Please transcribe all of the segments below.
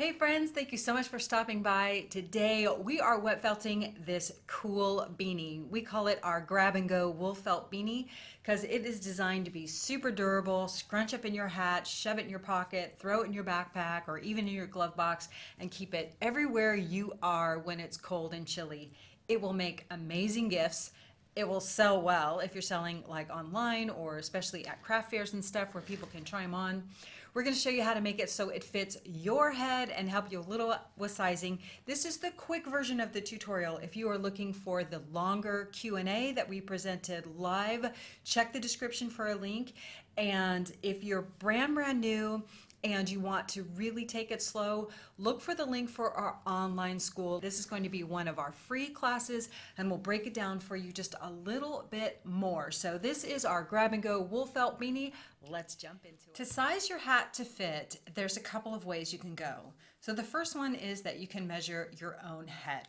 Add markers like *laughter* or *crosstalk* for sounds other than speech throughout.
Hey friends, thank you so much for stopping by. Today we are wet felting this cool beanie. We call it our grab and go wool felt beanie because it is designed to be super durable, scrunch up in your hat, shove it in your pocket, throw it in your backpack or even in your glove box and keep it everywhere you are when it's cold and chilly. It will make amazing gifts it will sell well if you're selling like online or especially at craft fairs and stuff where people can try them on. We're going to show you how to make it so it fits your head and help you a little with sizing. This is the quick version of the tutorial. If you are looking for the longer Q&A that we presented live, check the description for a link. And if you're brand, brand new and you want to really take it slow, look for the link for our online school. This is going to be one of our free classes and we'll break it down for you just a little bit more. So this is our grab and go wool felt beanie. Let's jump into it. To size your hat to fit, there's a couple of ways you can go. So the first one is that you can measure your own head.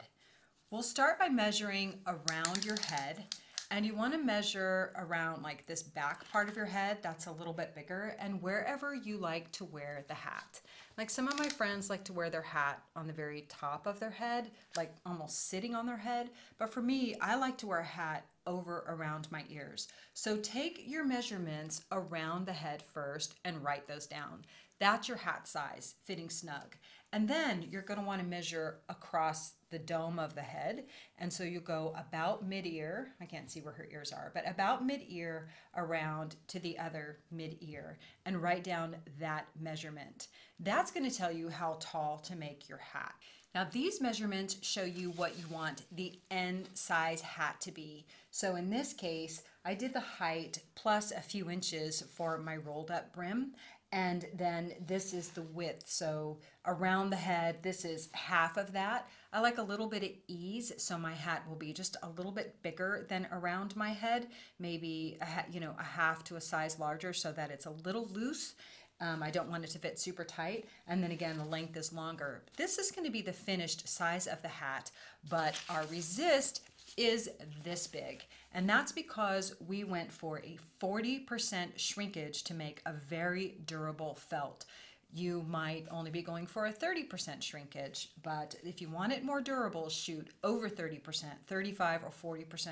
We'll start by measuring around your head and you want to measure around like this back part of your head that's a little bit bigger and wherever you like to wear the hat. Like some of my friends like to wear their hat on the very top of their head, like almost sitting on their head. But for me, I like to wear a hat over around my ears. So take your measurements around the head first and write those down. That's your hat size, fitting snug. And then you're going to want to measure across the dome of the head. And so you go about mid-ear, I can't see where her ears are, but about mid-ear around to the other mid-ear and write down that measurement. That's going to tell you how tall to make your hat. Now these measurements show you what you want the end size hat to be. So in this case, I did the height plus a few inches for my rolled up brim and then this is the width. So around the head, this is half of that. I like a little bit of ease, so my hat will be just a little bit bigger than around my head, maybe a, you know a half to a size larger so that it's a little loose. Um, I don't want it to fit super tight. And then again, the length is longer. This is going to be the finished size of the hat, but our resist is this big. And that's because we went for a 40% shrinkage to make a very durable felt. You might only be going for a 30% shrinkage, but if you want it more durable, shoot over 30%, 35 or 40%.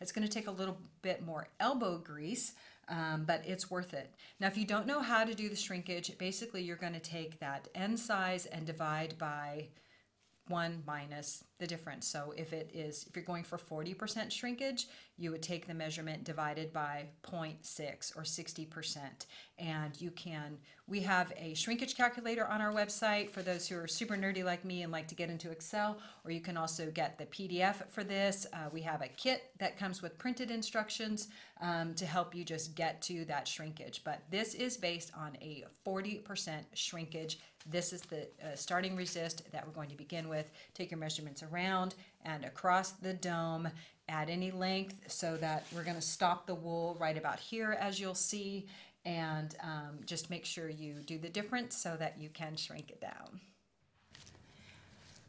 It's going to take a little bit more elbow grease, um, but it's worth it. Now, if you don't know how to do the shrinkage, basically you're going to take that end size and divide by 1 minus the difference. So if it is, if you're going for 40% shrinkage, you would take the measurement divided by 0.6 or 60%. And you can, we have a shrinkage calculator on our website for those who are super nerdy like me and like to get into Excel, or you can also get the PDF for this. Uh, we have a kit that comes with printed instructions um, to help you just get to that shrinkage. But this is based on a 40% shrinkage. This is the uh, starting resist that we're going to begin with. Take your measurements around and across the dome at any length so that we're going to stop the wool right about here as you'll see and um, just make sure you do the difference so that you can shrink it down.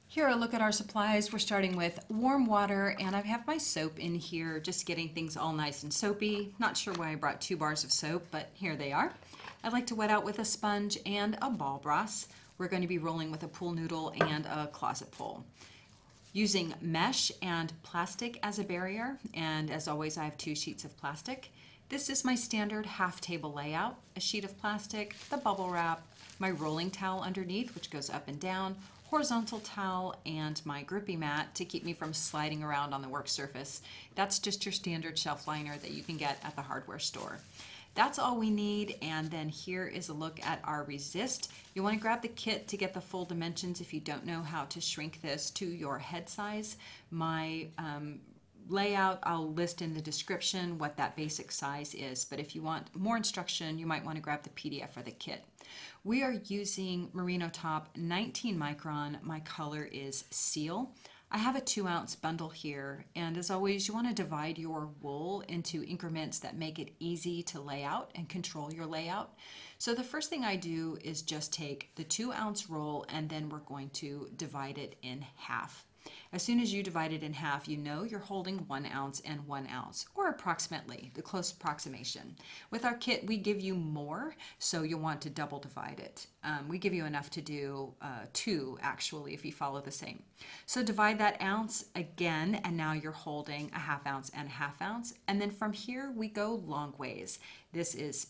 Here a look at our supplies. We're starting with warm water and I have my soap in here just getting things all nice and soapy. Not sure why I brought two bars of soap but here they are. I'd like to wet out with a sponge and a ball brause. We're going to be rolling with a pool noodle and a closet pole using mesh and plastic as a barrier. And as always, I have two sheets of plastic. This is my standard half table layout, a sheet of plastic, the bubble wrap, my rolling towel underneath, which goes up and down, horizontal towel, and my grippy mat to keep me from sliding around on the work surface. That's just your standard shelf liner that you can get at the hardware store. That's all we need. And then here is a look at our resist. You want to grab the kit to get the full dimensions if you don't know how to shrink this to your head size. My um, layout, I'll list in the description what that basic size is. But if you want more instruction, you might want to grab the PDF or the kit. We are using Merino Top 19 micron. My color is Seal. I have a two ounce bundle here, and as always, you want to divide your wool into increments that make it easy to lay out and control your layout. So the first thing I do is just take the two ounce roll and then we're going to divide it in half. As soon as you divide it in half, you know you're holding one ounce and one ounce, or approximately, the close approximation. With our kit, we give you more, so you'll want to double divide it. Um, we give you enough to do uh, two, actually, if you follow the same. So divide that ounce again, and now you're holding a half ounce and a half ounce. And then from here, we go long ways. This is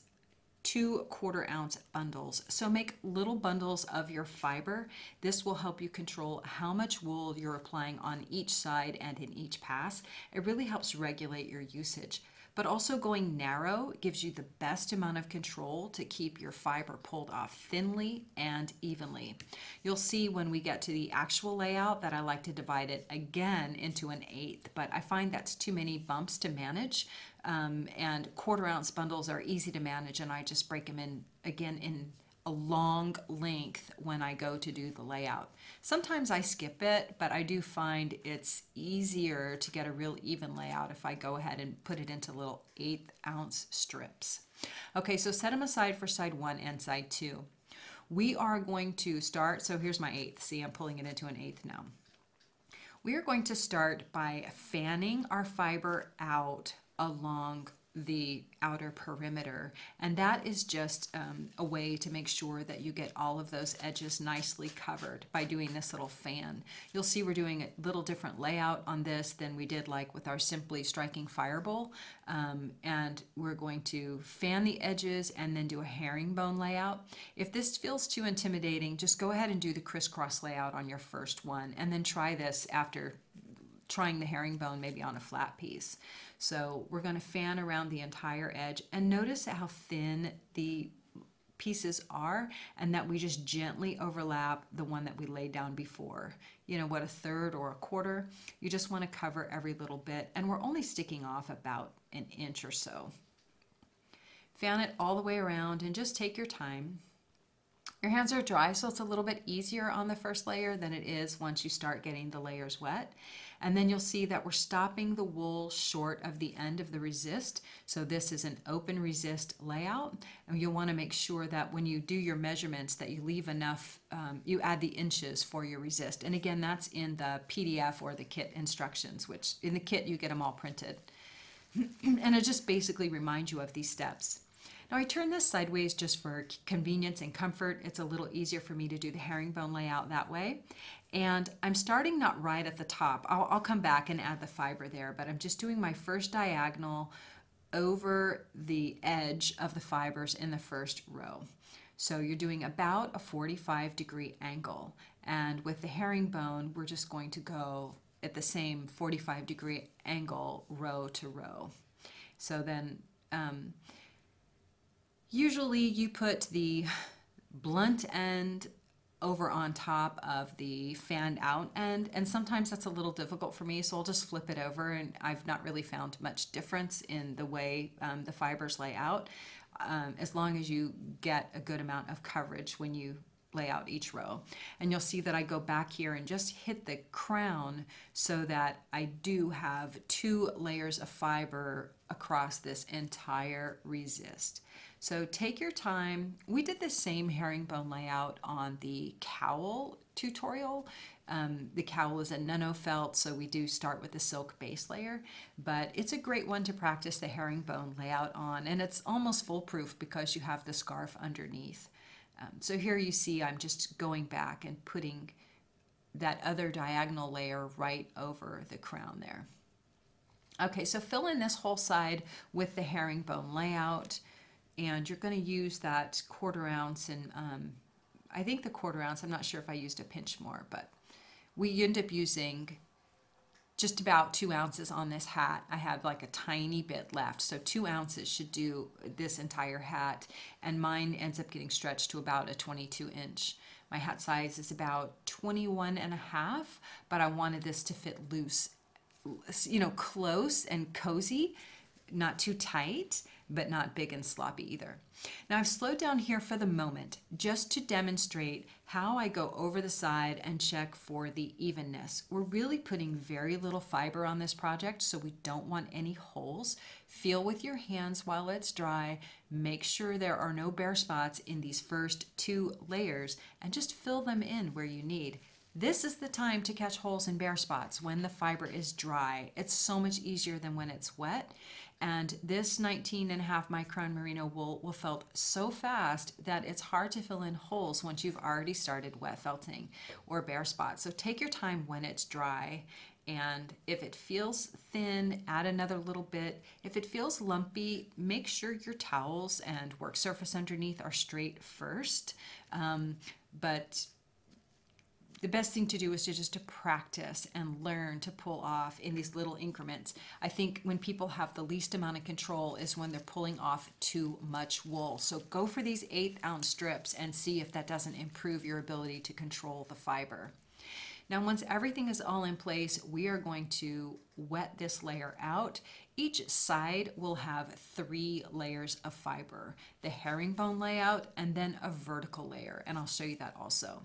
two quarter ounce bundles. So make little bundles of your fiber. This will help you control how much wool you're applying on each side and in each pass. It really helps regulate your usage. But also going narrow gives you the best amount of control to keep your fiber pulled off thinly and evenly. You'll see when we get to the actual layout that I like to divide it again into an eighth, but I find that's too many bumps to manage. Um, and quarter ounce bundles are easy to manage and I just break them in again in a long length when I go to do the layout. Sometimes I skip it, but I do find it's easier to get a real even layout if I go ahead and put it into little eighth ounce strips. Okay, so set them aside for side one and side two. We are going to start, so here's my eighth. See, I'm pulling it into an eighth now. We are going to start by fanning our fiber out along the outer perimeter and that is just um, a way to make sure that you get all of those edges nicely covered by doing this little fan. You'll see we're doing a little different layout on this than we did like with our simply striking fireball um, and we're going to fan the edges and then do a herringbone layout. If this feels too intimidating just go ahead and do the crisscross layout on your first one and then try this after trying the herringbone maybe on a flat piece. So we're going to fan around the entire edge and notice how thin the pieces are and that we just gently overlap the one that we laid down before. You know, what a third or a quarter. You just want to cover every little bit and we're only sticking off about an inch or so. Fan it all the way around and just take your time. Your hands are dry, so it's a little bit easier on the first layer than it is once you start getting the layers wet. And then you'll see that we're stopping the wool short of the end of the resist. So this is an open resist layout. And you'll want to make sure that when you do your measurements that you leave enough, um, you add the inches for your resist. And again, that's in the PDF or the kit instructions, which in the kit you get them all printed. *clears throat* and it just basically reminds you of these steps. Now I turn this sideways just for convenience and comfort. It's a little easier for me to do the herringbone layout that way. And I'm starting not right at the top. I'll, I'll come back and add the fiber there, but I'm just doing my first diagonal over the edge of the fibers in the first row. So you're doing about a 45 degree angle. And with the herringbone, we're just going to go at the same 45 degree angle row to row. So then um, Usually you put the blunt end over on top of the fanned out end and sometimes that's a little difficult for me so I'll just flip it over and I've not really found much difference in the way um, the fibers lay out um, as long as you get a good amount of coverage when you lay out each row and you'll see that I go back here and just hit the crown so that I do have two layers of fiber across this entire resist. So take your time. We did the same herringbone layout on the cowl tutorial. Um, the cowl is a nuno felt, so we do start with the silk base layer, but it's a great one to practice the herringbone layout on, and it's almost foolproof because you have the scarf underneath. Um, so here you see I'm just going back and putting that other diagonal layer right over the crown there. Okay, so fill in this whole side with the herringbone layout and you're going to use that quarter ounce and um, I think the quarter ounce, I'm not sure if I used a pinch more, but we end up using just about two ounces on this hat. I have like a tiny bit left. So two ounces should do this entire hat. And mine ends up getting stretched to about a 22 inch. My hat size is about 21 and a half, but I wanted this to fit loose, you know, close and cozy, not too tight but not big and sloppy either. Now I've slowed down here for the moment just to demonstrate how I go over the side and check for the evenness. We're really putting very little fiber on this project so we don't want any holes. Feel with your hands while it's dry. Make sure there are no bare spots in these first two layers and just fill them in where you need. This is the time to catch holes and bare spots when the fiber is dry. It's so much easier than when it's wet. And this 19 and a half micron merino wool will felt so fast that it's hard to fill in holes once you've already started wet felting or bare spots. So take your time when it's dry and if it feels thin, add another little bit. If it feels lumpy, make sure your towels and work surface underneath are straight first. Um, but the best thing to do is to just to practice and learn to pull off in these little increments. I think when people have the least amount of control is when they're pulling off too much wool. So go for these eighth ounce strips and see if that doesn't improve your ability to control the fiber. Now once everything is all in place, we are going to wet this layer out. Each side will have three layers of fiber, the herringbone layout and then a vertical layer, and I'll show you that also.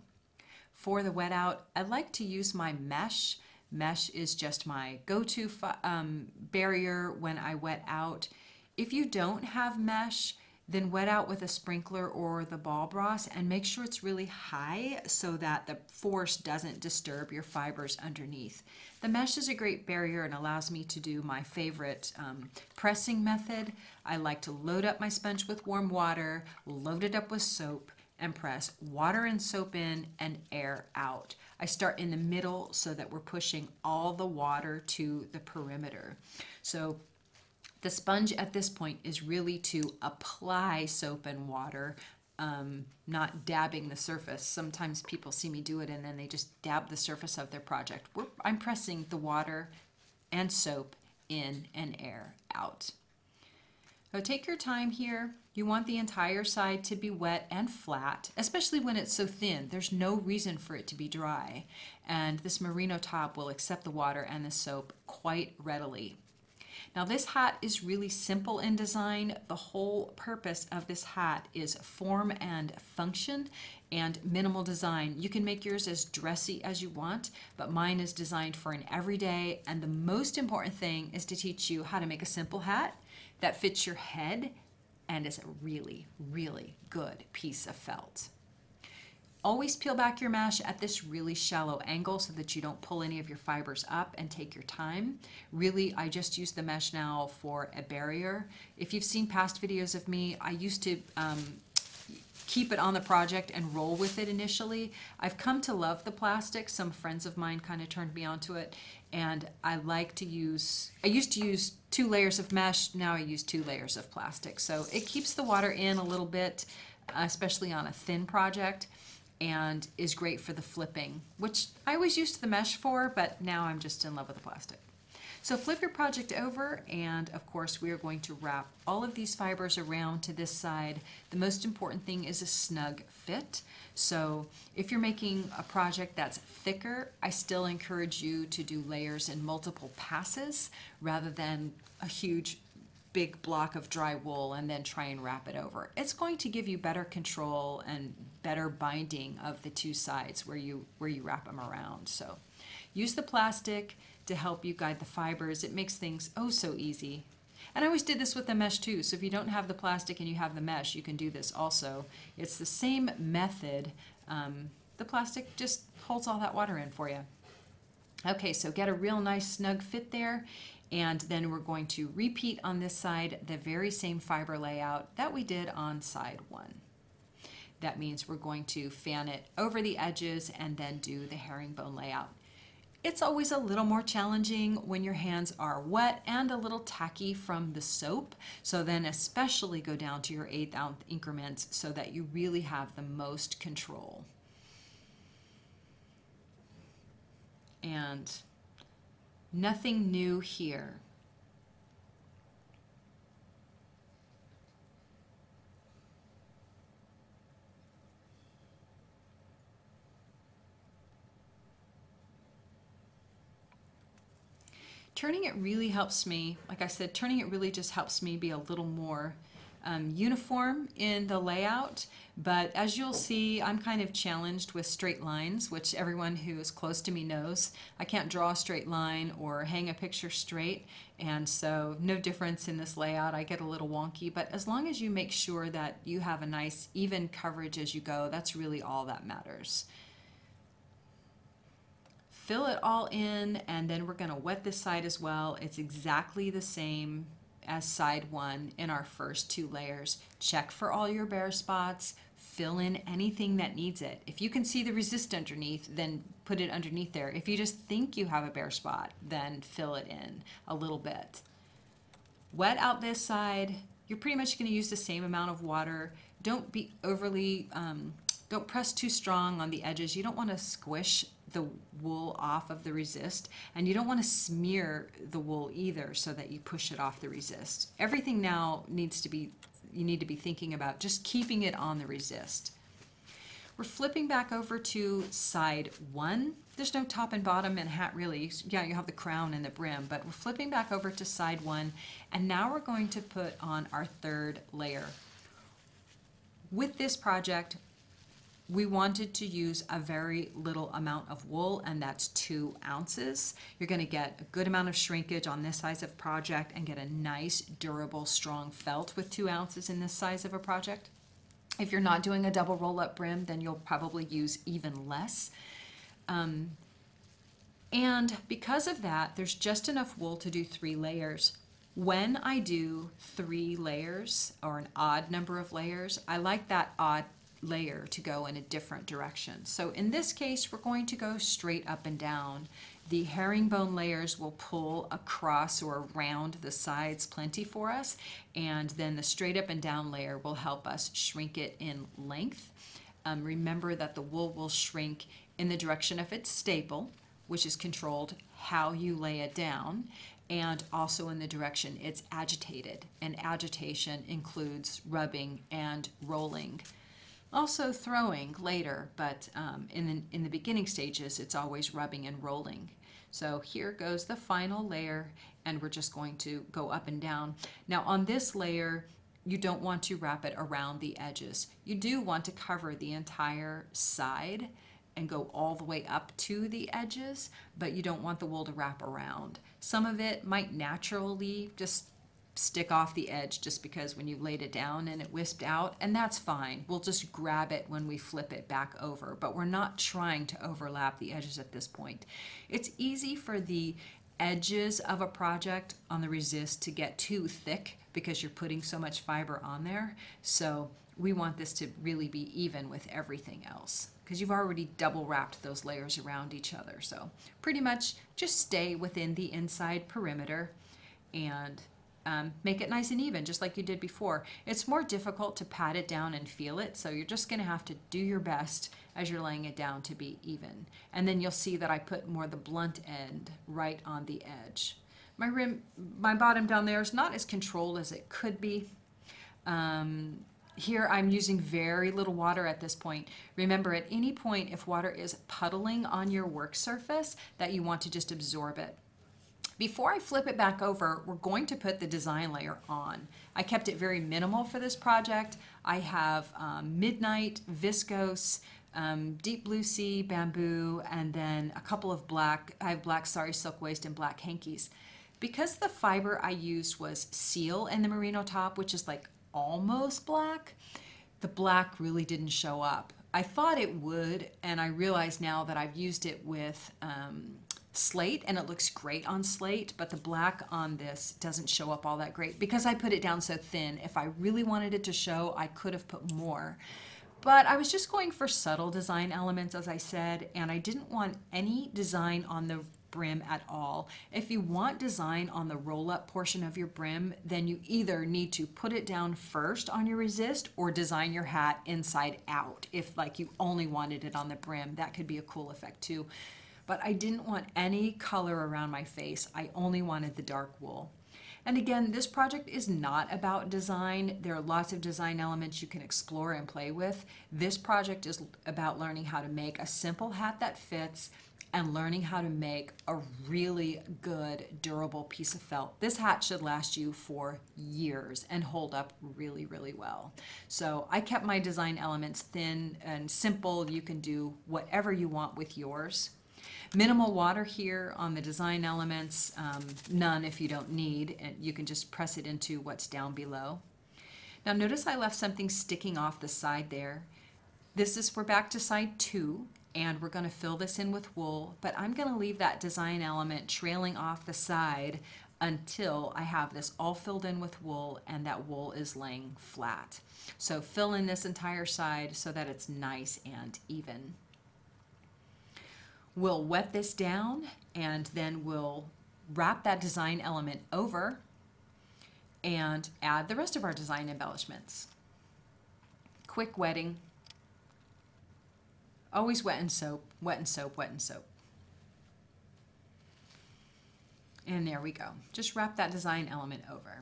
For the wet out, I like to use my mesh. Mesh is just my go-to um, barrier when I wet out. If you don't have mesh, then wet out with a sprinkler or the ball brause and make sure it's really high so that the force doesn't disturb your fibers underneath. The mesh is a great barrier and allows me to do my favorite um, pressing method. I like to load up my sponge with warm water, load it up with soap, and press water and soap in and air out. I start in the middle so that we're pushing all the water to the perimeter. So the sponge at this point is really to apply soap and water, um, not dabbing the surface. Sometimes people see me do it and then they just dab the surface of their project. We're, I'm pressing the water and soap in and air out. So take your time here. You want the entire side to be wet and flat, especially when it's so thin. There's no reason for it to be dry. And this merino top will accept the water and the soap quite readily. Now this hat is really simple in design. The whole purpose of this hat is form and function and minimal design. You can make yours as dressy as you want, but mine is designed for an everyday. And the most important thing is to teach you how to make a simple hat that fits your head and is a really, really good piece of felt. Always peel back your mesh at this really shallow angle so that you don't pull any of your fibers up and take your time. Really, I just use the mesh now for a barrier. If you've seen past videos of me, I used to um, keep it on the project and roll with it initially. I've come to love the plastic. Some friends of mine kind of turned me onto it and I like to use, I used to use two layers of mesh, now I use two layers of plastic. So it keeps the water in a little bit, especially on a thin project, and is great for the flipping, which I always used the mesh for, but now I'm just in love with the plastic. So flip your project over and of course we are going to wrap all of these fibers around to this side. The most important thing is a snug fit. So if you're making a project that's thicker, I still encourage you to do layers in multiple passes rather than a huge big block of dry wool and then try and wrap it over. It's going to give you better control and better binding of the two sides where you where you wrap them around. So use the plastic, to help you guide the fibers. It makes things oh so easy. And I always did this with the mesh too. So if you don't have the plastic and you have the mesh, you can do this also. It's the same method. Um, the plastic just holds all that water in for you. Okay, so get a real nice snug fit there. And then we're going to repeat on this side the very same fiber layout that we did on side one. That means we're going to fan it over the edges and then do the herringbone layout. It's always a little more challenging when your hands are wet and a little tacky from the soap. So then especially go down to your eighth ounce increments so that you really have the most control. And nothing new here. Turning it really helps me, like I said, turning it really just helps me be a little more um, uniform in the layout. But as you'll see, I'm kind of challenged with straight lines, which everyone who is close to me knows. I can't draw a straight line or hang a picture straight. And so no difference in this layout. I get a little wonky, but as long as you make sure that you have a nice even coverage as you go, that's really all that matters. Fill it all in and then we're going to wet this side as well. It's exactly the same as side one in our first two layers. Check for all your bare spots, fill in anything that needs it. If you can see the resist underneath, then put it underneath there. If you just think you have a bare spot, then fill it in a little bit. Wet out this side. You're pretty much going to use the same amount of water. Don't be overly, um, don't press too strong on the edges. You don't want to squish the wool off of the resist and you don't want to smear the wool either so that you push it off the resist. Everything now needs to be, you need to be thinking about just keeping it on the resist. We're flipping back over to side one. There's no top and bottom and hat really. Yeah, you have the crown and the brim, but we're flipping back over to side one. And now we're going to put on our third layer. With this project, we wanted to use a very little amount of wool and that's two ounces. You're gonna get a good amount of shrinkage on this size of project and get a nice, durable, strong felt with two ounces in this size of a project. If you're not doing a double roll up brim, then you'll probably use even less. Um, and because of that, there's just enough wool to do three layers. When I do three layers or an odd number of layers, I like that odd layer to go in a different direction. So in this case, we're going to go straight up and down. The herringbone layers will pull across or around the sides plenty for us, and then the straight up and down layer will help us shrink it in length. Um, remember that the wool will shrink in the direction of its staple, which is controlled how you lay it down, and also in the direction it's agitated. And agitation includes rubbing and rolling also throwing later, but um, in, the, in the beginning stages, it's always rubbing and rolling. So here goes the final layer, and we're just going to go up and down. Now on this layer, you don't want to wrap it around the edges. You do want to cover the entire side and go all the way up to the edges, but you don't want the wool to wrap around. Some of it might naturally just stick off the edge just because when you laid it down and it wisped out, and that's fine. We'll just grab it when we flip it back over, but we're not trying to overlap the edges at this point. It's easy for the edges of a project on the resist to get too thick because you're putting so much fiber on there. So we want this to really be even with everything else because you've already double wrapped those layers around each other. So pretty much just stay within the inside perimeter and um, make it nice and even, just like you did before. It's more difficult to pat it down and feel it, so you're just going to have to do your best as you're laying it down to be even. And then you'll see that I put more the blunt end right on the edge. My rim, my bottom down there is not as controlled as it could be. Um, here I'm using very little water at this point. Remember at any point if water is puddling on your work surface that you want to just absorb it. Before I flip it back over, we're going to put the design layer on. I kept it very minimal for this project. I have um, Midnight, Viscose, um, Deep Blue Sea, Bamboo, and then a couple of black, I have black Sari Silk Waste and black hankies. Because the fiber I used was seal in the merino top, which is like almost black, the black really didn't show up. I thought it would, and I realize now that I've used it with um, slate and it looks great on slate, but the black on this doesn't show up all that great because I put it down so thin. If I really wanted it to show, I could have put more. But I was just going for subtle design elements, as I said, and I didn't want any design on the brim at all. If you want design on the roll-up portion of your brim, then you either need to put it down first on your resist or design your hat inside out. If like you only wanted it on the brim, that could be a cool effect too but I didn't want any color around my face. I only wanted the dark wool. And again, this project is not about design. There are lots of design elements you can explore and play with. This project is about learning how to make a simple hat that fits and learning how to make a really good durable piece of felt. This hat should last you for years and hold up really, really well. So I kept my design elements thin and simple. You can do whatever you want with yours. Minimal water here on the design elements, um, none if you don't need, and you can just press it into what's down below. Now notice I left something sticking off the side there. This is, we're back to side two, and we're going to fill this in with wool, but I'm going to leave that design element trailing off the side until I have this all filled in with wool and that wool is laying flat. So fill in this entire side so that it's nice and even. We'll wet this down and then we'll wrap that design element over and add the rest of our design embellishments. Quick wetting. Always wet and soap, wet and soap, wet and soap. And there we go. Just wrap that design element over.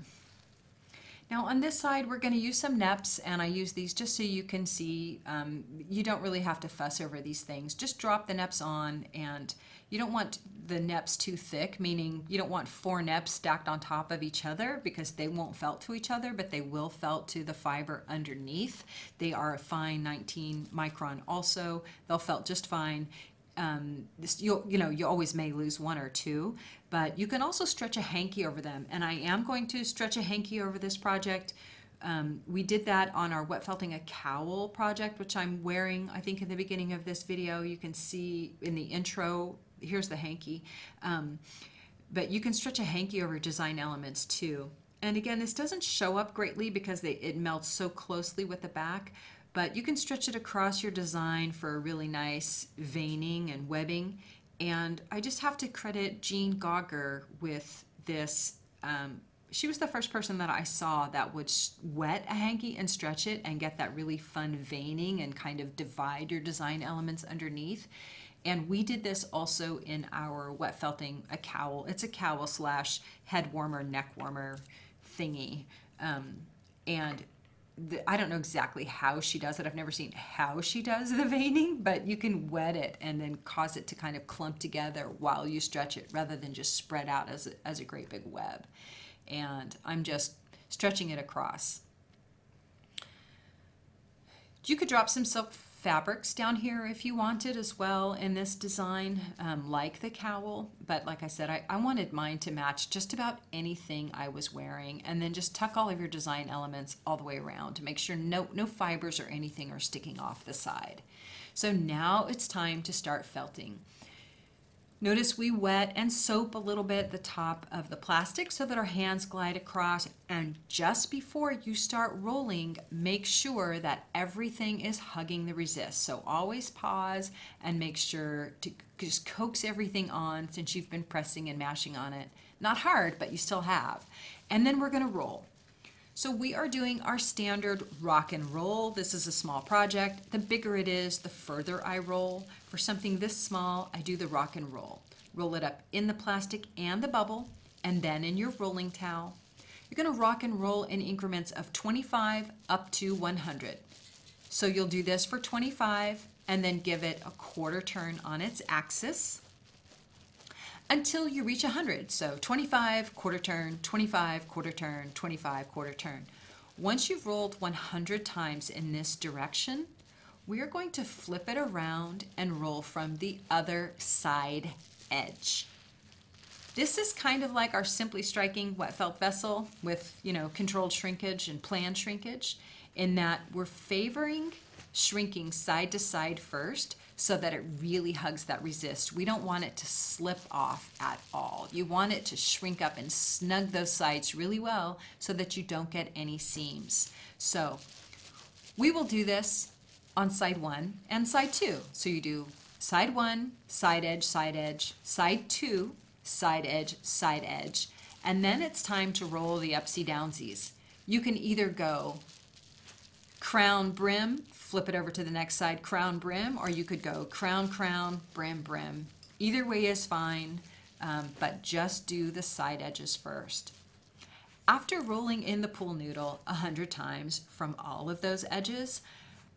Now on this side, we're going to use some neps, and I use these just so you can see. Um, you don't really have to fuss over these things. Just drop the neps on, and you don't want the neps too thick, meaning you don't want four neps stacked on top of each other because they won't felt to each other, but they will felt to the fiber underneath. They are a fine 19 micron also. They'll felt just fine um, you you know you always may lose one or two, but you can also stretch a hanky over them. And I am going to stretch a hanky over this project. Um, we did that on our wet felting a cowl project, which I'm wearing. I think in the beginning of this video, you can see in the intro. Here's the hanky, um, but you can stretch a hanky over design elements too. And again, this doesn't show up greatly because they, it melts so closely with the back, but you can stretch it across your design for a really nice veining and webbing. And I just have to credit Jean Gauger with this. Um, she was the first person that I saw that would wet a hanky and stretch it and get that really fun veining and kind of divide your design elements underneath. And we did this also in our wet felting a cowl. It's a cowl slash head warmer, neck warmer thingy. Um, and the, I don't know exactly how she does it. I've never seen how she does the veining, but you can wet it and then cause it to kind of clump together while you stretch it rather than just spread out as a, as a great big web. And I'm just stretching it across. You could drop some silk fabrics down here if you wanted as well in this design, um, like the cowl. But like I said, I, I wanted mine to match just about anything I was wearing. And then just tuck all of your design elements all the way around to make sure no, no fibers or anything are sticking off the side. So now it's time to start felting. Notice we wet and soap a little bit the top of the plastic so that our hands glide across and just before you start rolling, make sure that everything is hugging the resist. So always pause and make sure to just coax everything on since you've been pressing and mashing on it. Not hard, but you still have. And then we're gonna roll. So we are doing our standard rock and roll. This is a small project. The bigger it is, the further I roll. For something this small, I do the rock and roll. Roll it up in the plastic and the bubble, and then in your rolling towel. You're gonna rock and roll in increments of 25 up to 100. So you'll do this for 25 and then give it a quarter turn on its axis until you reach 100. So 25, quarter turn, 25, quarter turn, 25, quarter turn. Once you've rolled 100 times in this direction, we are going to flip it around and roll from the other side edge. This is kind of like our Simply Striking wet felt vessel with, you know, controlled shrinkage and planned shrinkage in that we're favoring shrinking side to side first so that it really hugs that resist. We don't want it to slip off at all. You want it to shrink up and snug those sides really well so that you don't get any seams. So we will do this on side one and side two. So you do side one, side edge, side edge, side two, side edge, side edge. And then it's time to roll the upsy downsies. You can either go crown brim flip it over to the next side, crown brim, or you could go crown, crown, brim, brim. Either way is fine, um, but just do the side edges first. After rolling in the pool noodle a hundred times from all of those edges,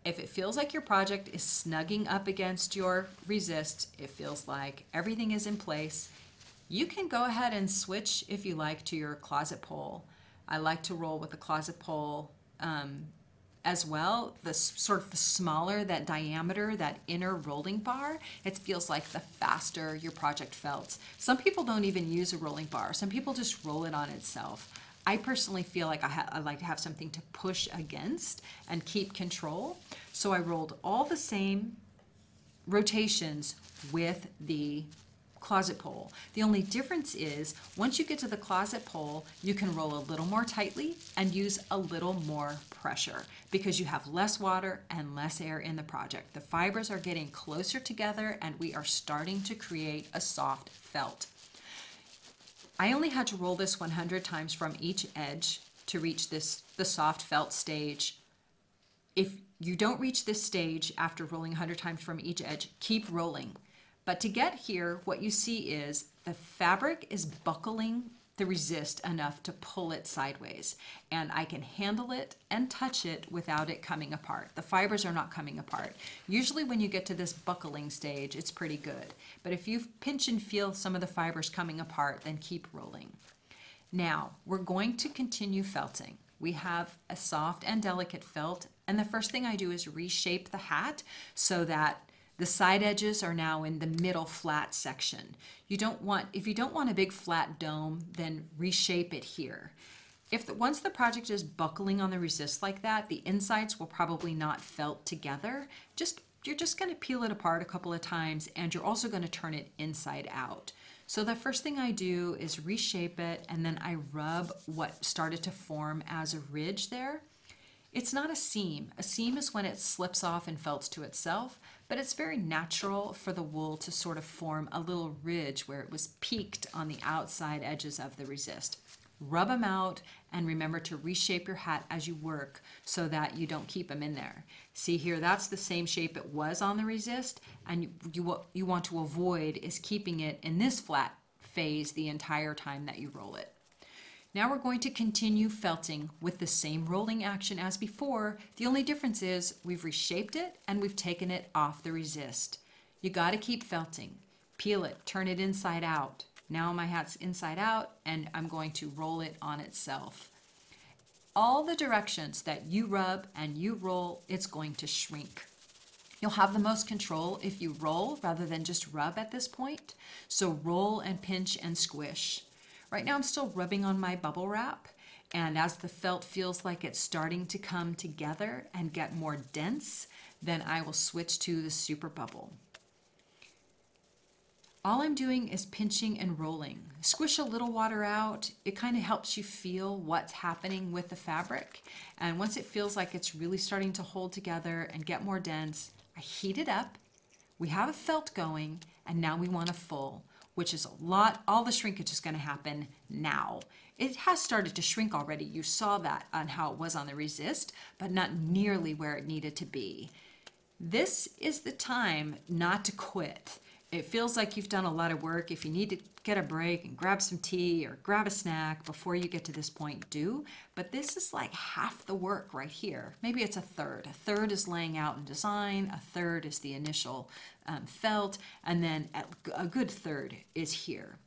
if it feels like your project is snugging up against your resist, it feels like everything is in place, you can go ahead and switch if you like to your closet pole. I like to roll with the closet pole um, as well, the sort of the smaller that diameter, that inner rolling bar, it feels like the faster your project felt. Some people don't even use a rolling bar. Some people just roll it on itself. I personally feel like I, I, like to have something to push against and keep control. So I rolled all the same rotations with the closet pole. The only difference is once you get to the closet pole, you can roll a little more tightly and use a little more pressure because you have less water and less air in the project. The fibers are getting closer together and we are starting to create a soft felt. I only had to roll this 100 times from each edge to reach this the soft felt stage. If you don't reach this stage after rolling 100 times from each edge, keep rolling. But to get here, what you see is the fabric is buckling the resist enough to pull it sideways. And I can handle it and touch it without it coming apart. The fibers are not coming apart. Usually when you get to this buckling stage, it's pretty good. But if you pinch and feel some of the fibers coming apart, then keep rolling. Now, we're going to continue felting. We have a soft and delicate felt, and the first thing I do is reshape the hat so that the side edges are now in the middle flat section. You don't want, if you don't want a big flat dome, then reshape it here. If the, once the project is buckling on the resist like that, the insides will probably not felt together. Just You're just gonna peel it apart a couple of times and you're also gonna turn it inside out. So the first thing I do is reshape it and then I rub what started to form as a ridge there. It's not a seam. A seam is when it slips off and felts to itself, but it's very natural for the wool to sort of form a little ridge where it was peaked on the outside edges of the resist. Rub them out and remember to reshape your hat as you work so that you don't keep them in there. See here, that's the same shape it was on the resist and you, you, what you want to avoid is keeping it in this flat phase the entire time that you roll it. Now we're going to continue felting with the same rolling action as before. The only difference is we've reshaped it and we've taken it off the resist. You got to keep felting. Peel it, turn it inside out. Now my hat's inside out and I'm going to roll it on itself. All the directions that you rub and you roll, it's going to shrink. You'll have the most control if you roll rather than just rub at this point. So roll and pinch and squish. Right now I'm still rubbing on my bubble wrap and as the felt feels like it's starting to come together and get more dense, then I will switch to the super bubble. All I'm doing is pinching and rolling. Squish a little water out. It kind of helps you feel what's happening with the fabric. And once it feels like it's really starting to hold together and get more dense, I heat it up. We have a felt going, and now we want a full which is a lot. All the shrinkage is going to happen now. It has started to shrink already. You saw that on how it was on the resist, but not nearly where it needed to be. This is the time not to quit it feels like you've done a lot of work. If you need to get a break and grab some tea or grab a snack before you get to this point, do. But this is like half the work right here. Maybe it's a third. A third is laying out and design, a third is the initial um, felt, and then a good third is here.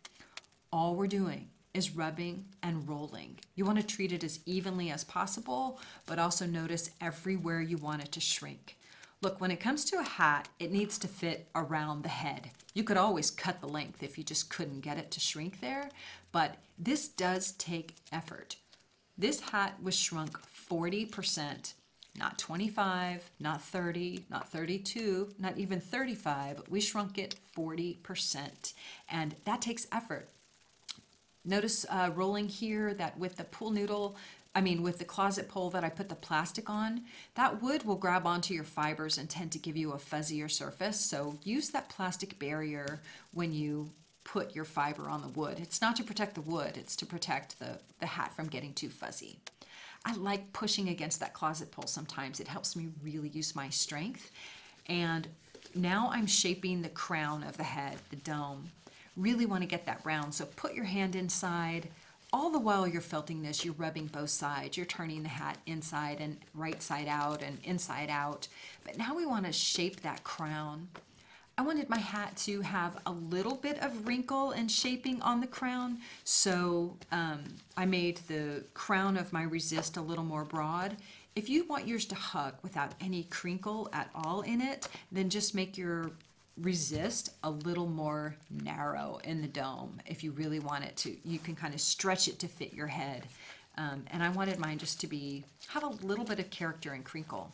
All we're doing is rubbing and rolling. You want to treat it as evenly as possible, but also notice everywhere you want it to shrink. Look, when it comes to a hat, it needs to fit around the head. You could always cut the length if you just couldn't get it to shrink there, but this does take effort. This hat was shrunk 40%, not 25, not 30, not 32, not even 35. We shrunk it 40%, and that takes effort. Notice uh, rolling here that with the pool noodle, I mean, with the closet pole that I put the plastic on, that wood will grab onto your fibers and tend to give you a fuzzier surface. So use that plastic barrier when you put your fiber on the wood. It's not to protect the wood, it's to protect the, the hat from getting too fuzzy. I like pushing against that closet pole sometimes. It helps me really use my strength. And now I'm shaping the crown of the head, the dome. Really want to get that round. So put your hand inside, all the while you're felting this, you're rubbing both sides. You're turning the hat inside and right side out and inside out. But now we want to shape that crown. I wanted my hat to have a little bit of wrinkle and shaping on the crown, so um, I made the crown of my resist a little more broad. If you want yours to hug without any crinkle at all in it, then just make your resist a little more narrow in the dome if you really want it to. You can kind of stretch it to fit your head. Um, and I wanted mine just to be have a little bit of character and crinkle.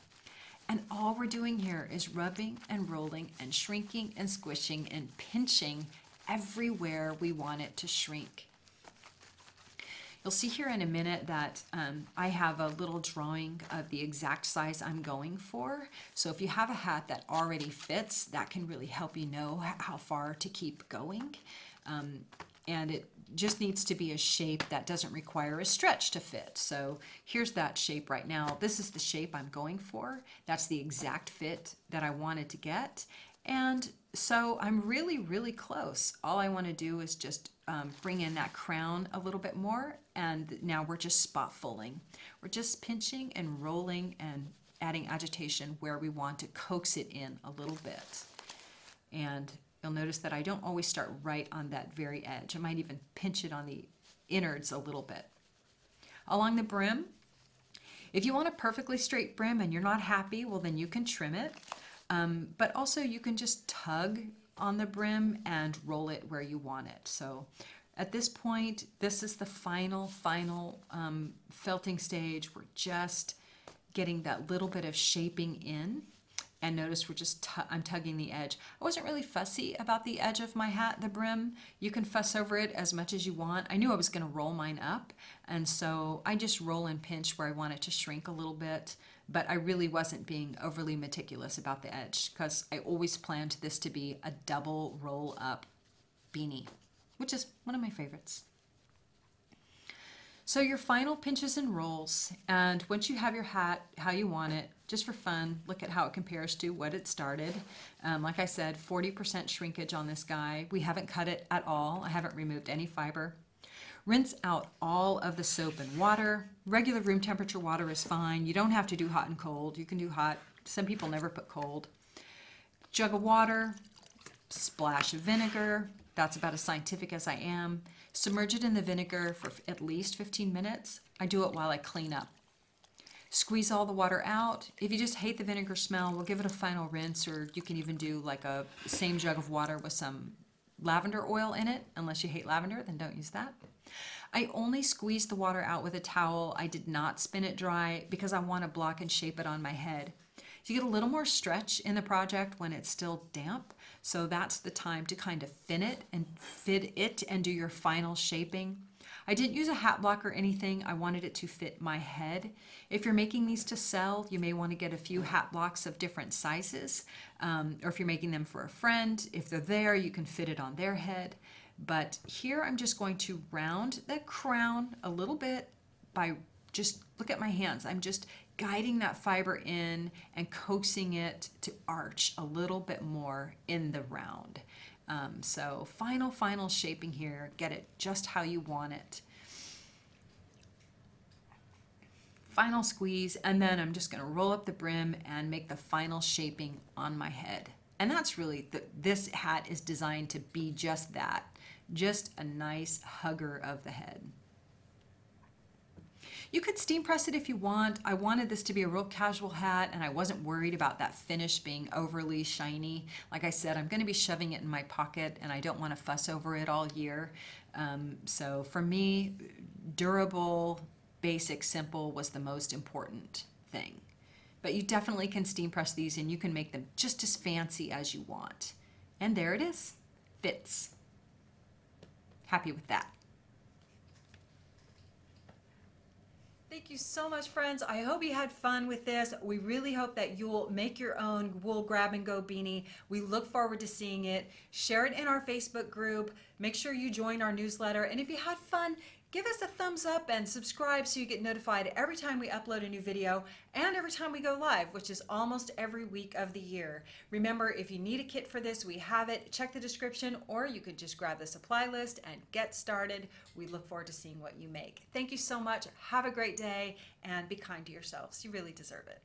And all we're doing here is rubbing and rolling and shrinking and squishing and pinching everywhere we want it to shrink. You'll see here in a minute that um, I have a little drawing of the exact size I'm going for. So if you have a hat that already fits, that can really help you know how far to keep going. Um, and it just needs to be a shape that doesn't require a stretch to fit. So here's that shape right now. This is the shape I'm going for. That's the exact fit that I wanted to get. And so I'm really, really close. All I want to do is just um, bring in that crown a little bit more. And now we're just spot fulling. We're just pinching and rolling and adding agitation where we want to coax it in a little bit. And you'll notice that I don't always start right on that very edge. I might even pinch it on the innards a little bit. Along the brim, if you want a perfectly straight brim and you're not happy, well then you can trim it. Um, but also you can just tug on the brim and roll it where you want it. So at this point, this is the final, final um, felting stage. We're just getting that little bit of shaping in. And notice we're just, I'm tugging the edge. I wasn't really fussy about the edge of my hat, the brim. You can fuss over it as much as you want. I knew I was gonna roll mine up. And so I just roll and pinch where I want it to shrink a little bit but I really wasn't being overly meticulous about the edge because I always planned this to be a double roll up beanie, which is one of my favorites. So your final pinches and rolls, and once you have your hat how you want it, just for fun, look at how it compares to what it started. Um, like I said, 40% shrinkage on this guy. We haven't cut it at all. I haven't removed any fiber. Rinse out all of the soap and water. Regular room temperature water is fine. You don't have to do hot and cold. You can do hot. Some people never put cold. Jug of water, splash of vinegar. That's about as scientific as I am. Submerge it in the vinegar for at least 15 minutes. I do it while I clean up. Squeeze all the water out. If you just hate the vinegar smell, we'll give it a final rinse, or you can even do like a same jug of water with some lavender oil in it. Unless you hate lavender, then don't use that. I only squeezed the water out with a towel. I did not spin it dry because I want to block and shape it on my head. You get a little more stretch in the project when it's still damp, so that's the time to kind of fin it and fit it and do your final shaping. I didn't use a hat block or anything. I wanted it to fit my head. If you're making these to sell, you may want to get a few hat blocks of different sizes. Um, or if you're making them for a friend, if they're there, you can fit it on their head. But here I'm just going to round the crown a little bit by just look at my hands. I'm just guiding that fiber in and coaxing it to arch a little bit more in the round. Um, so final, final shaping here. Get it just how you want it. Final squeeze, and then I'm just gonna roll up the brim and make the final shaping on my head. And that's really, the, this hat is designed to be just that just a nice hugger of the head. You could steam press it if you want. I wanted this to be a real casual hat and I wasn't worried about that finish being overly shiny. Like I said, I'm going to be shoving it in my pocket and I don't want to fuss over it all year. Um, so for me, durable, basic, simple was the most important thing. But you definitely can steam press these and you can make them just as fancy as you want. And there it is. Fits happy with that. Thank you so much, friends. I hope you had fun with this. We really hope that you'll make your own wool grab and go beanie. We look forward to seeing it. Share it in our Facebook group. Make sure you join our newsletter. And if you had fun, give us a thumbs up and subscribe so you get notified every time we upload a new video and every time we go live, which is almost every week of the year. Remember, if you need a kit for this, we have it. Check the description or you could just grab the supply list and get started. We look forward to seeing what you make. Thank you so much. Have a great day and be kind to yourselves. You really deserve it.